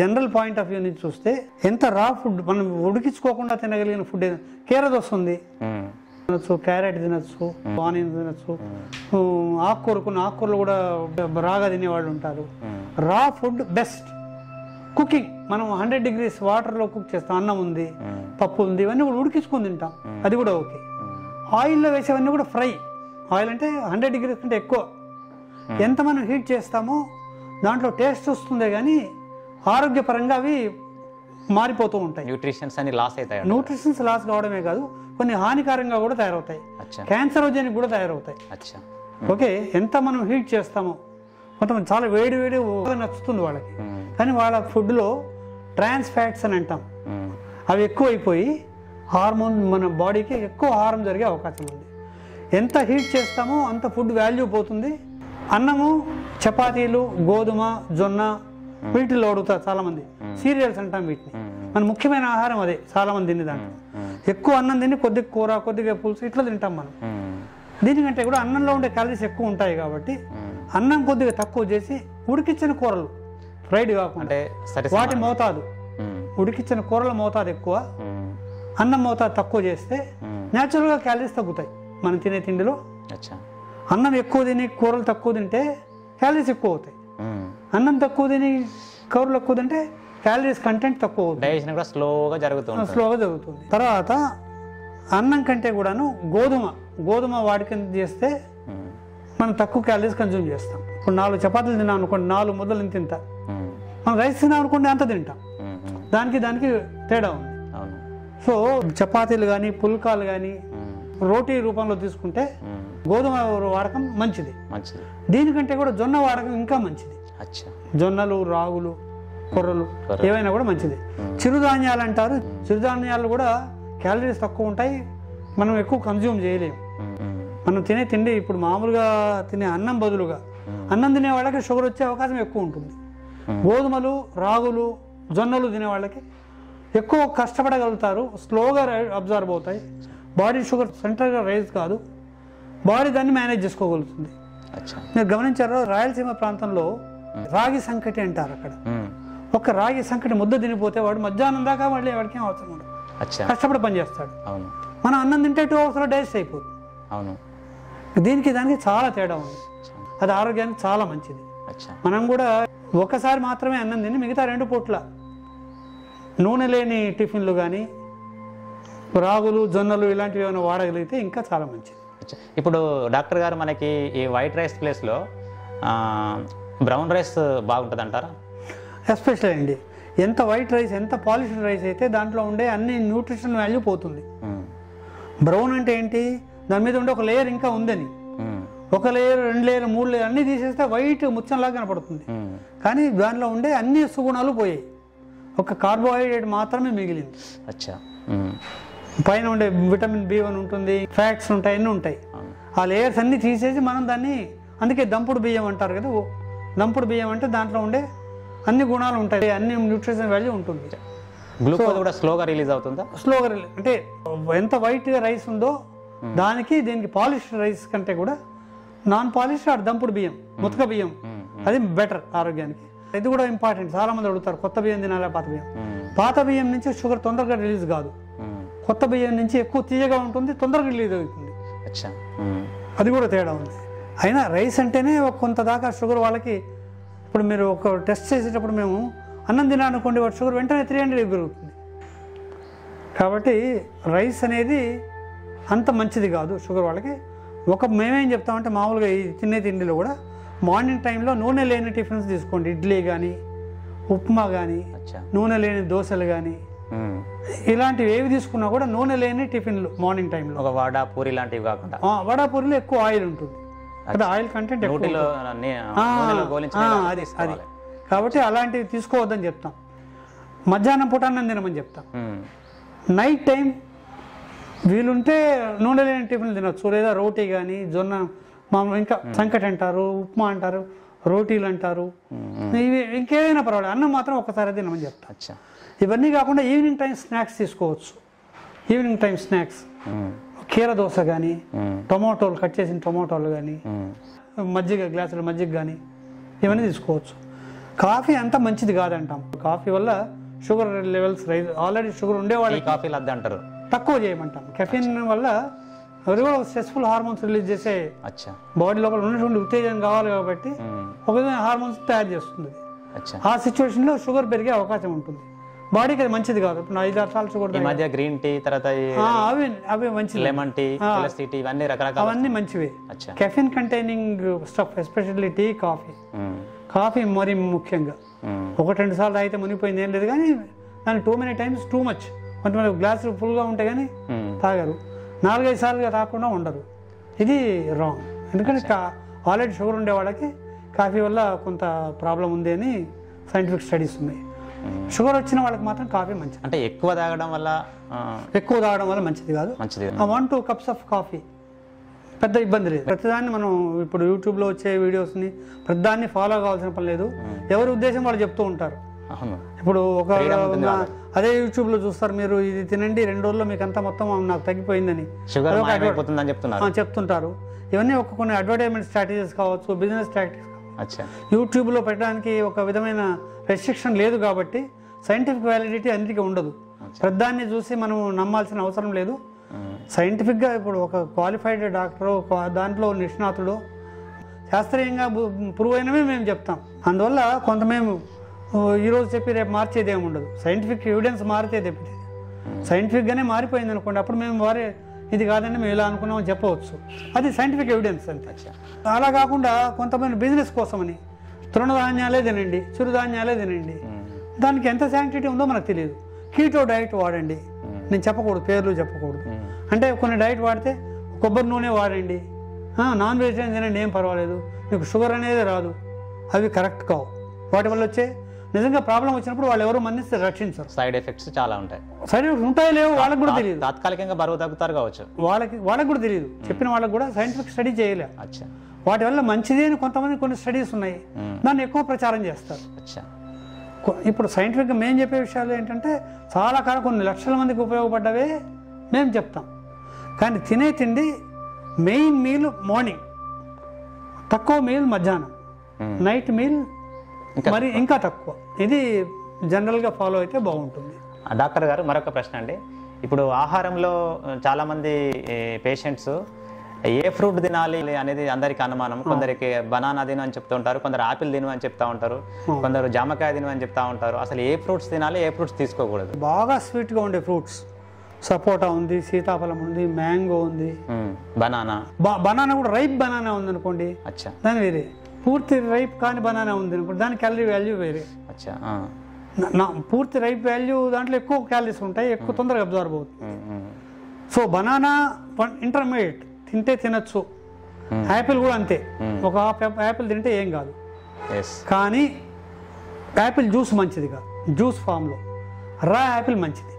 General point of view నుంచి చూస్తే ఎంత రా ఫుడ్ మనం ఉడికించుకోకుండా తినగలిగిన ఫుడ్ కీరద వస్తుంది. తినచ్చు క్యారెట్ తినచ్చు ఆనియన్ తినచ్చు. ఆకుకూర కొన్ని ఆకుకూరలు కూడా రాగా తినేవాళ్ళు ఉంటారు. Raw food best. కుకింగ్. మనం హండ్రెడ్ డిగ్రీస్ వాటర్లో కుక్ చేస్తాం. అన్నం ఉంది పప్పు ఉంది ఇవన్నీ కూడా ఉడికించుకొని తింటాం. అది కూడా ఓకే. ఆయిల్లో వేసేవన్నీ కూడా ఫ్రై. ఆయిల్ అంటే హండ్రెడ్ డిగ్రీస్ కంటే ఎక్కువ. ఎంత మనం హీట్ చేస్తామో దాంట్లో టేస్ట్ వస్తుందే కానీ ఆరోగ్యపరంగా అవి మారిపోతూ ఉంటాయి. న్యూట్రిషన్స్ అన్ని లాస్ అవుతాయి న్యూట్రిషన్స్ లాస్ కావడమే కాదు కొన్ని హానికరంగా కూడా తయారవుతాయి. అచ్చా. క్యాన్సరోజెనిక్ కూడా తయారవుతాయి. అచ్చా. ఓకే ఎంత మనం హీట్ చేస్తామో కొంతమంది చాలా వేడి వేడి నచ్చుతుంది వాళ్ళకి. మ్మ్. కానీ వాళ్ళ ఫుడ్లో ట్రాన్స్ ఫ్యాట్స్ అని అంటాం. మ్మ్. అవి ఎక్కువైపోయి హార్మోన్ మన బాడీకి ఎక్కువ హారం జరిగే అవకాశం ఉంది. ఎంత హీట్ చేస్తామో అంత ఫుడ్ వాల్యూ పోతుంది. అన్నము చపాతీలు గోధుమ జొన్న వీటిల్లో అడుగుతారు చాలామంది సీరియల్స్ అంటాం వీటిని మన ముఖ్యమైన ఆహారం అదే చాలామంది తినే దాంట్లో ఎక్కువ అన్నం తిని కొద్దిగా కూర కొద్దిగా పులుసు ఇట్లా తింటాం మనం. దీనికంటే కూడా అన్నంలో ఉండే క్యాలరీస్ ఎక్కువ ఉంటాయి కాబట్టి అన్నం కొద్దిగా తక్కువ చేసి ఉడికించిన కూరలు ఫ్రైడ్ కాకుండా వాటి మోతాదు మ్మ్. ఉడికించిన కూరల మోతాదు ఎక్కువ. అన్నం మోతాదు తక్కువ చేస్తే. న్యాచురల్గా క్యాలరీస్ తగ్గుతాయి మనం తినే తిండిలో అన్నం ఎక్కువ తిని కూరలు తక్కువ తింటే క్యాలరీస్ ఎక్కువ అవుతాయి. అన్నం తక్కువ తిని కూరలు ఎక్కువ తింటే క్యాలరీస్ కంటెంట్ తక్కువ డైజెషన్ కూడా స్లోగా జరుగుతుంది స్లోగా జరుగుతుంది తర్వాత అన్నం కంటే కూడాను గోధుమ గోధుమ వాడికి చేస్తే మ్మ్. మనం తక్కువ క్యాలరీస్ కన్జ్యూమ్ చేస్తాం ఇప్పుడు నాలుగు చపాతీలు తిన్నాం అనుకోండి నాలుగు ముద్దలు తింటా మ్మ్. మనం రైస్ తిన్నాం అనుకోండి అంత తింటాం. మ్మ్. దానికి దానికి తేడా ఉంది సో చపాతీలు కానీ పుల్కాలు కానీ. రోటీ రూపంలో తీసుకుంటే. గోధుమ వాడకం మంచిది మంచిది దీనికంటే కూడా జొన్న వాడకం ఇంకా మంచిది జొన్నలు రాగులు కొర్రలు. ఏవైనా కూడా మంచిది. చిరుధాన్యాలు అంటారు. చిరుధాన్యాలు కూడా క్యాలరీస్ తక్కువ ఉంటాయి. మనం ఎక్కువ కన్జ్యూమ్ చేయలేము. మనం తినే తిండి ఇప్పుడు మామూలుగా తినే అన్నం బదులుగా అన్నం తినే వాళ్ళకి షుగర్ వచ్చే అవకాశం ఎక్కువ ఉంటుంది. గోధుమలు రాగులు జొన్నలు తినే వాళ్ళకి ఎక్కువ కష్టపడగలుగుతారు. స్లోగా అబ్జర్వ్ అవుతాయి. బాడీ షుగర్ సెంటర్గా రైజ్ కాదు. బాడీ దాన్ని మేనేజ్ చేసుకోగలుగుతుంది. మీరు గమనించారో? రాయలసీమ ప్రాంతంలో రాగి సంకటి అంటారు అక్కడ. ఒక రాగి సంకటి ముద్ద తినిపోతే వాడు మధ్యాహ్నం దాకా మళ్ళీ వాడికి ఏం అవసరం ఉండదు. కష్టపడి పనిచేస్తాడు అవును. మనం అన్నం తింటే టూ అవర్స్లో డైజెస్ట్ అయిపోతుంది. అవును. దీనికి దానికి చాలా తేడా ఉంది. అది ఆరోగ్యానికి చాలా మంచిది. మనం కూడా ఒకసారి మాత్రమే అన్నం తిని మిగతా రెండు పూట్ల నూనె లేని టిఫిన్లు కానీ రాగులు జొన్నలు ఇలాంటివి ఏమైనా వాడగలిగితే ఇంకా చాలా మంచిది. ఇప్పుడు డాక్టర్ గారు మనకి ఈ వైట్ రైస్ ప్లేస్లో బ్రౌన్ రైస్ బాగుంటుంది అంటారా ఎస్పెషల్ అండి. ఎంత వైట్ రైస్ ఎంత పాలిష్డ్ రైస్ అయితే దాంట్లో ఉండే అన్ని న్యూట్రిషన్ వాల్యూ పోతుంది. బ్రౌన్ అంటే ఏంటి? దాని మీద ఉండే ఒక లేయర్ ఇంకా ఉందని. మ్మ్. ఒక లేయర్ రెండు లేయర్ మూడు లేయర్ అన్ని తీసేస్తే వైట్ ముచ్చంలాగా కనపడుతుంది. మ్మ్. కానీ దానిలో ఉండే అన్ని సుగుణాలు పోయాయి. ఒక కార్బోహైడ్రేట్ మాత్రమే మిగిలింది. అచ్చా. పైన ఉండే విటమిన్ బి వన్ ఉంటుంది ఫ్యాట్స్ ఉంటాయి అన్నీ ఉంటాయి. ఆ లేయర్స్ అన్ని తీసేసి మనం దాన్ని అందుకే దంపుడు బియ్యం అంటారు కదా ఓ, దంపుడు బియ్యం అంటే దాంట్లో ఉండే అన్ని గుణాలు ఉంటాయి. అన్ని న్యూట్రిషన్ వాల్యూ ఉంటుంది. గ్లూకోజ్ కూడా స్లోగా రిలీజ్ అవుతుందా? స్లోగా రిలే- అంటే ఎంత వైట్గా రైస్ ఉందో దానికి దీనికి పాలిష్డ్ రైస్ కంటే కూడా నాన్ పాలిష్డ్ ఆర్ దంపుడు బియ్యం ముతక బియ్యం. అది బెటర్ ఆరోగ్యానికి. ఇది కూడా ఇంపార్టెంట్ చాలా మంది అడుగుతారు కొత్త బియ్యం తినాలా పాత బియ్యం. పాత బియ్యం నుంచి షుగర్ తొందరగా రిలీజ్ కాదు. కొత్త బియ్యం నుంచి ఎక్కువ తీయగా ఉంటుంది తొందరగా రిలీజ్ అవుతుంది. అది కూడా తేడా ఉంది. అయినా రైస్ అంటేనే ఒక కొంత దాకా షుగర్ వాళ్ళకి. ఇప్పుడు మీరు ఒక టెస్ట్ చేసేటప్పుడు మేము అన్నం తినాలనుకోండి వాటి షుగర్ వెంటనే త్రీ హండ్రెడ్ పెరుగుతుంది. కాబట్టి రైస్ అనేది అంత మంచిది కాదు షుగర్ వాళ్ళకి. ఒక మేమేం చెప్తామంటే మామూలుగా ఈ తినే తిండిలో కూడా మార్నింగ్ టైంలో నూనె లేని టిఫిన్స్ తీసుకోండి. ఇడ్లీ కానీ ఉప్మా కానీ నూనె లేని దోశలు కానీ. ఇలాంటివి ఏవి తీసుకున్నా కూడా నూనె లేని టిఫిన్లు మార్నింగ్ టైంలో. ఒక వడ పూరి లాంటివి కాకుండా. వడాపూరిలో ఎక్కువ ఆయిల్ ఉంటుంది. ఆయిల్ కంటెంట్ నూటిలో అది అది. కాబట్టి అలాంటివి తీసుకోవద్దని చెప్తాం. మధ్యాహ్నం పూట అన్నం తినమని చెప్తాం. నైట్ టైం వీలుంటే నూనె లేని టిఫిన్లు తినొచ్చు. లేదా రోటీ కానీ జొన్న మామూలు ఇంకా సంకటి అంటారు ఉప్మా అంటారు రోటీలు అంటారు. ఇవి ఇంకేదైనా పర్వాలేదు. అన్నం మాత్రం ఒక్కసారి తినమని చెప్తాం. ఇవన్నీ కాకుండా ఈవినింగ్ టైం స్నాక్స్ తీసుకోవచ్చు. Evening time snacks. కీర దోశ కానీ. టొమాటోలు కట్ చేసిన టొమాటోలు కానీ. మజ్జిగ గ్లాసులు మజ్జిగ కానీ ఇవన్నీ తీసుకోవచ్చు. కాఫీ అంత మంచిది కాదంటాం. కాఫీ వల్ల sugar levels rise already sugar ఉండే టీ వాళ్ళకి కాఫీలు అద్దు అంటారు తక్కువ చేయమంటాం. కెఫిన్ వల్ల స్ట్రెస్ఫుల్ హార్మోన్స్ రిలీజ్ చేసే బాడీ లోపల ఉన్నటువంటి ఉత్తేజం కావాలి కాబట్టి. ఒక విధమైన హార్మోన్స్ తయారు చేస్తుంది. ఆ సిచ్యువేషన్లో షుగర్ పెరిగే అవకాశం ఉంటుంది. బాడీకి అది మంచిది కాదు. ఇప్పుడు ఐదు ఆరు సార్లు షుగర్ ఈ మధ్య గ్రీన్ టీ తర్వాత అవి అవి మంచిది. లెమన్ టీ టీ ఇవన్నీ రకరకాల అవన్నీ మంచివే. Caffeine containing stuff especially tea coffee. Coffee మరి ముఖ్యంగా. ఒకటి రెండు సార్లు తాగితే మునిగిపోయింది ఏం లేదు కానీ దాని too many times too much కొంతమంది గ్లాసులు ఫుల్గా ఉంటే కానీ. తాగరు. నాలుగైదు సార్లుగా తాగకుండా ఉండరు. ఇది రాంగ్ ఎందుకంటే ఆల్రెడీ షుగర్ ఉండే వాళ్ళకి కాఫీ వల్ల కొంత ప్రాబ్లం ఉంది అని సైంటిఫిక్ స్టడీస్ ఉన్నాయి. షుగర్ వచ్చిన వాళ్ళకి మాత్రం కాఫీ మంచిది. అంటే ఎక్కువ తాగడం వల్ల ఎక్కువ తాగడం వల్ల మంచిది కాదు. మంచిది ఆ one two cups of coffee పెద్ద ఇబ్బంది లేదు. ప్రతిదాన్ని మనం ఇప్పుడు యూట్యూబ్లో వచ్చే వీడియోస్ని ప్రతిదాన్ని ఫాలో కావాల్సిన పని లేదు. ఎవరి ఉద్దేశం వాళ్ళు చెప్తూ ఉంటారు. ఇప్పుడు ఒక అదే యూట్యూబ్లో చూస్తారు మీరు ఇది తినండి రెండు రోజుల్లో మీకు అంతా మొత్తం నాకు తగ్గిపోయిందని. చెప్తుంటారు. ఇవన్నీ ఒక కొన్ని అడ్వర్టైజ్మెంట్ స్ట్రాటజీస్ కావచ్చు బిజినెస్ స్ట్రాటజీస్ యూట్యూబ్లో పెట్టడానికి ఒక విధమైన రెస్ట్రిక్షన్ లేదు కాబట్టి సైంటిఫిక్ వ్యాలిడిటీ అన్నిటికీ ఉండదు. ప్రధాన్ని చూసి మనం నమ్మాల్సిన అవసరం లేదు. సైంటిఫిక్గా ఇప్పుడు ఒక క్వాలిఫైడ్ డాక్టర్ దాంట్లో నిష్ణాతుడు శాస్త్రీయంగా ప్రూవ్ అయినవే మేము చెప్తాం. అందువల్ల కొంత మేము ఈరోజు చెప్పి రేపు మార్చేది ఏమి ఉండదు సైంటిఫిక్ ఎవిడెన్స్ మారితే తప్పితే. సైంటిఫిక్గానే మారిపోయింది అనుకోండి అప్పుడు మేము వారే ఇది కాదండి మేము ఇలా అనుకున్నామని చెప్పవచ్చు. అది సైంటిఫిక్ ఎవిడెన్స్ అంతే అలా కాకుండా కొంతమంది బిజినెస్ కోసమని తృణధాన్యాలే తినండి చిరుధాన్యాలే తినండి. దానికి ఎంత శాంక్టిటీ ఉందో మనకు తెలియదు. కీటో డైట్ వాడండి. నేను చెప్పకూడదు పేర్లు చెప్పకూడదు. అంటే కొన్ని డైట్ వాడితే కొబ్బరి నూనె వాడండి. నాన్ వెజిటేరియన్ తినండి ఏం పర్వాలేదు. మీకు షుగర్ అనేది రాదు. అవి కరెక్ట్ కావు. వాటి వల్ల వచ్చే నిజంగా ప్రాబ్లం వచ్చినప్పుడు వాళ్ళు ఎవరు మన్నిస్తే రక్షించరు. సైడ్ ఎఫెక్ట్స్ చాలా ఉంటాయి. సరే ఉంటాయో లేవో వాళ్ళకి కూడా తెలియదు తాత్కాలికంగా బరువు తగ్గుతారు కావచ్చు. వాళ్ళకి వాళ్ళకి కూడా తెలియదు చెప్పిన వాళ్ళకి కూడా సైంటిఫిక్ స్టడీ చేయలే. అచ్చా. వాటి వల్ల మంచిది అని కొంతమంది కొన్ని స్టడీస్ ఉన్నాయి. దాన్ని ఎక్కువ ప్రచారం చేస్తారు. అచ్చా. ఇప్పుడు సైంటిఫిక్గా మేము చెప్పే విషయాలు ఏంటంటే చాలా కాలం కొన్ని లక్షల మందికి ఉపయోగపడ్డవే మేము చెప్తాం. కానీ తినే తిండి మెయిన్ మీల్ మార్నింగ్ తక్కువ మీల్ మధ్యాహ్నం. నైట్ మీల్ మరి ఇంకా తక్కువ. ఇది జనరల్గా ఫాలో అయితే బాగుంటుంది. డాక్టర్ గారు మరొక ప్రశ్న అండి. ఇప్పుడు ఆహారంలో ఆ, చాలా మంది పేషెంట్స్ ఏ ఫ్రూట్ తినాలి అనేది అందరికి అనుమానం. కొందరికి బనానా తిను అని చెప్తూ ఉంటారు కొందరు ఆపిల్ తిను అని చెప్తా ఉంటారు కొందరు జామకాయ తిను అని చెప్తా ఉంటారు. అసలు ఏ ఫ్రూట్స్ తినాలి ఏ ఫ్రూట్స్ తీసుకోకూడదు? బాగా స్వీట్గా ఉండే ఫ్రూట్స్. సపోటా ఉంది సీతాఫలం ఉంది మ్యాంగో ఉంది. బనానా. బనానా కూడా రైప్ బనానా ఉంది అనుకోండి అచ్చా. దాని వేరే. పూర్తి రైప్ కాని బనానా ఉంది అనుకోండి దాని క్యాలరీ వాల్యూ వేరే. అచ్చా. నా- పూర్తి రైప్ వాల్యూ దాంట్లో ఎక్కువ క్యాలరీస్ ఉంటాయి ఎక్కువ తొందరగా అబ్జర్వ్ అవుతుంది. సో బనానా ఇంటర్మీడియట్ తింటే తినచ్చు. యాపిల్ కూడా అంతే. ఒక హాఫ్ యాపిల్ తింటే ఏం కాదు. కానీ యాపిల్ జ్యూస్ మంచిది కాదు. జ్యూస్ ఫామ్లో రా యాపిల్ మంచిది.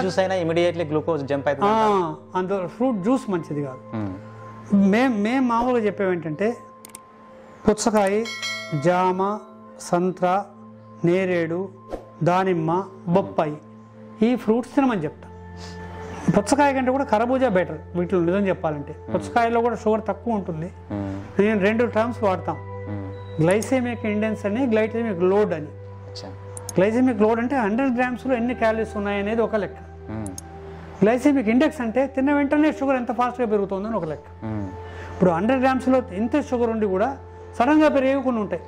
జ్యూస్ అయినా ఇమీడియట్లీ గ్లూకోజ్ జంప్ అవుతుంది అందులో ఫ్రూట్ జ్యూస్ మంచిది కాదు. మేం మేము మామూలుగా చెప్పేవేంటంటే పుచ్చకాయ జామ సంత్ర నేరేడు దానిమ్మ బొప్పాయి. ఈ ఫ్రూట్స్ తినమని చెప్తా. పుచ్చకాయ కంటే కూడా కరబూజా బెటర్ వీటిలో నిజం చెప్పాలంటే. పుచ్చకాయలో కూడా షుగర్ తక్కువ ఉంటుంది. నేను రెండు టర్మ్స్ వాడతాం. గ్లైసెమిక్ ఇండెన్స్ అని గ్లైసెమిక్ లోడ్ అని. గ్లైసెమిక్ లోడ్ అంటే హండ్రెడ్ గ్రామ్స్లో ఎన్ని క్యాలరీస్ ఉన్నాయనేది ఒక లెక్క. గ్లైసెమిక్ ఇండెక్స్ అంటే తిన్న వెంటనే షుగర్ ఎంత ఫాస్ట్గా పెరుగుతుందని ఒక లెక్క. ఇప్పుడు హండ్రెడ్ గ్రామ్స్లో ఇంత షుగర్ ఉండి కూడా సడన్గా పెరిగేవి కొన్ని ఉంటాయి.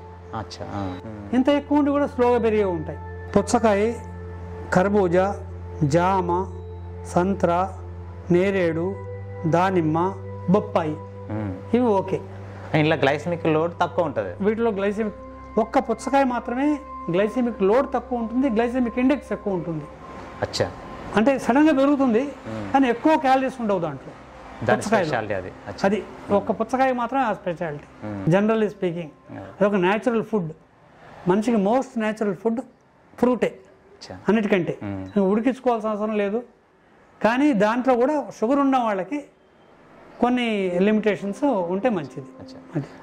ఇంత ఎక్కువ ఉండి కూడా స్లోగా పెరిగేవి ఉంటాయి. పుచ్చకాయ కర్బూజా జామ సంత్ర నేరేడు దానిమ్మ బొప్పాయి. ఇవి ఓకే. ఇంట్లో గ్లైసమిక్ లోడ్ తక్కువ ఉంటుంది. వీటిలో గ్లైసెమిక్ ఒక్క పుచ్చకాయ మాత్రమే గ్లైసెమిక్ లోడ్ తక్కువ ఉంటుంది గ్లైసెమిక్ ఇండెక్స్ ఎక్కువ ఉంటుంది. అచ్చా. అంటే సడన్గా పెరుగుతుంది కానీ ఎక్కువ క్యాలరీస్ ఉండవు దాంట్లో. పుచ్చకాయలో. అది. ఒక్క పుచ్చకాయ మాత్రం ఆ స్పెషాలిటీ జనరల్లీ స్పీకింగ్ అది ఒక న్యాచురల్ ఫుడ్ మనిషికి మోస్ట్ న్యాచురల్ ఫుడ్ ఫ్రూటే అన్నిటికంటే. ఉడికించుకోవాల్సిన అవసరం లేదు. కానీ దాంట్లో కూడా షుగర్ ఉన్న వాళ్ళకి కొన్ని లిమిటేషన్స్ ఉంటే మంచిది.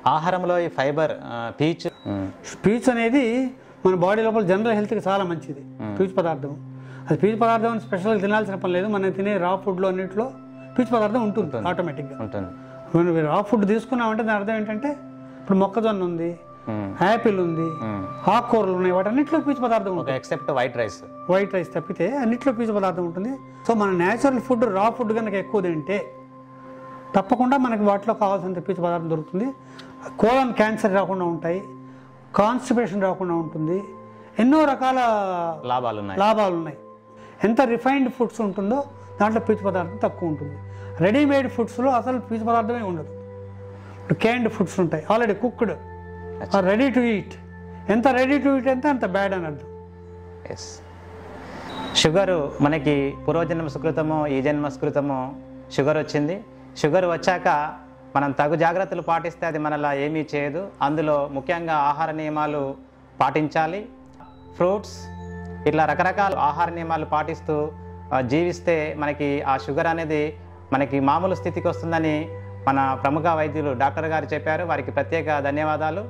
ఆహారంలో ఈ ఫైబర్ పీచ్ పీచు అనేది మన బాడీ లోపల జనరల్ హెల్త్కి చాలా మంచిది. పీచు పదార్థం. అది పీచు పదార్థం స్పెషల్గా తినాల్సిన పని లేదు. మనం తినే రా ఫుడ్లో అన్నింటిలో పీచు పదార్థం ఉంటుంది ఆటోమేటిక్గా ఉంటుంది. మనం రా ఫుడ్ తీసుకున్నామంటే దాని అర్థం ఏంటంటే ఇప్పుడు మొక్కజొన్న ఉంది మ్మ్. యాపిల్ ఉంది మ్మ్. ఆకుకూరలు ఉన్నాయి వాటన్నిటిలో పీచు పదార్థం ఉంటుంది. Except white rice white rice తప్పితే అన్నిట్లో పీచు పదార్థం ఉంటుంది. సో మన న్యాచురల్ ఫుడ్ రా ఫుడ్ కనుక ఎక్కువ తింటే తప్పకుండా మనకి వాటిలో కావాల్సినంత పీచు పదార్థం దొరుకుతుంది. కోలన్ క్యాన్సర్ రాకుండా ఉంటాయి కాన్స్టిపేషన్ రాకుండా ఉంటుంది. ఎన్నో రకాల లాభాలు ఉన్నాయి లాభాలు ఉన్నాయి ఎంత రిఫైన్డ్ ఫుడ్స్ ఉంటుందో దాంట్లో పీచు పదార్థం తక్కువ ఉంటుంది. రెడీమేడ్ ఫుడ్స్లో అసలు పీచు పదార్థమే ఉండదు. క్యాండ్ ఫుడ్స్ ఉంటాయి. Already cooked ready to eat ఎంత రెడీ టు ఈట్ ఎంత అంత బ్యాడ్ అని అర్థం. ఎస్ షుగరు మనకి పూర్వజన్మ సుకృతము ఈ జన్మ సుకృతము షుగర్ వచ్చింది. షుగర్ వచ్చాక మనం తగు జాగ్రత్తలు పాటిస్తే అది మనలా ఏమీ చేయదు. అందులో ముఖ్యంగా ఆహార నియమాలు పాటించాలి. ఫ్రూట్స్ ఇట్లా రకరకాల ఆహార నియమాలు పాటిస్తూ జీవిస్తే మనకి ఆ షుగర్ అనేది మనకి మామూలు స్థితికి వస్తుందని మన ప్రముఖ వైద్యులు డాక్టర్ గారు చెప్పారు. వారికి ప్రత్యేక ధన్యవాదాలు.